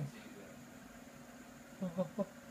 ああ